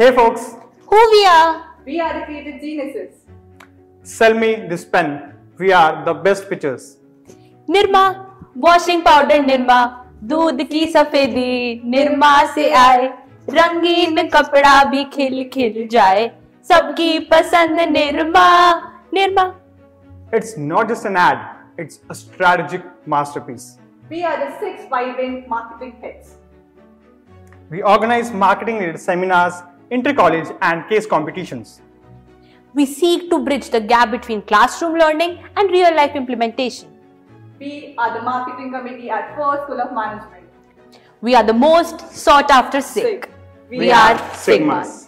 Hey folks, Who we are? We are the creative geniuses. sell me this pen. We are the best pitchers. Nirma washing powder Nirma दूध की सफेदी निरमा से आए रंगीन कपड़ा भी खिल खिल जाए सबकी पसंद Nirma Nirma It's not just an ad, it's a strategic masterpiece. We are the six vibrant marketing hits. We organize marketing related seminars, inter college, and case competitions. We seek to bridge the gap between classroom learning and real life implementation. We are the marketing committee at First School of Management. We are the most sought after SICK. SICK. We are Sigmas.